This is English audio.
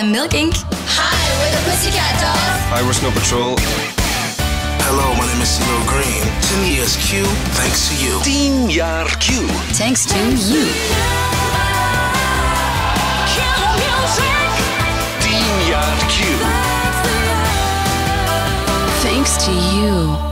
en Milk Inc. Hi, we're the Pussycat Dolls. Hi, we're Snow Patrol. Hello, my name is CeeLo Green. 10 years Q, thanks to you. 10 jaar Q. Thanks to you. 10 jaar Thanks to you.